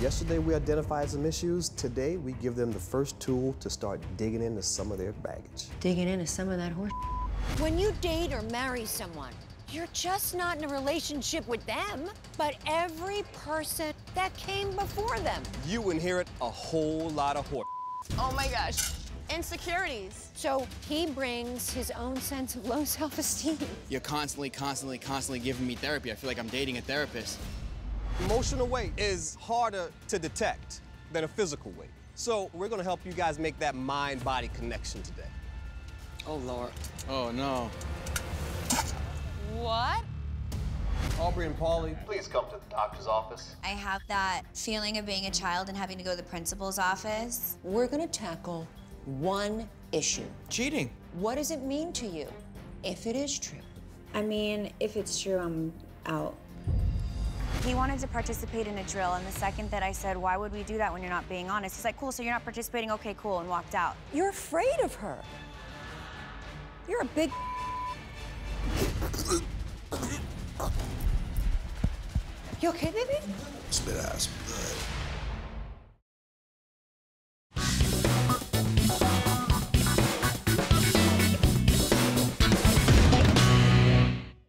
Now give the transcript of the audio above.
Yesterday we identified some issues. Today we give them the first tool to start digging into some of their baggage. Digging into some of that horse. When you date or marry someone, you're just not in a relationship with them, but every person that came before them. You inherit a whole lot of horse. Oh my gosh. Insecurities. So he brings his own sense of low self esteem. You're constantly, constantly, constantly giving me therapy. I feel like I'm dating a therapist. Emotional weight is harder to detect than a physical weight. So we're gonna help you guys make that mind-body connection today. Oh, Lord. Oh, no. What? Aubrey and Pauly, please come to the doctor's office. I have that feeling of being a child and having to go to the principal's office. We're gonna tackle one issue. Cheating. What does it mean to you if it is true? I mean, if it's true, I'm out. He wanted to participate in a drill, and the second that I said, Why would we do that when you're not being honest? He's like, Cool, so you're not participating? Okay, cool, and walked out. You're afraid of her. You're a big. You okay, baby? Spit ass blood.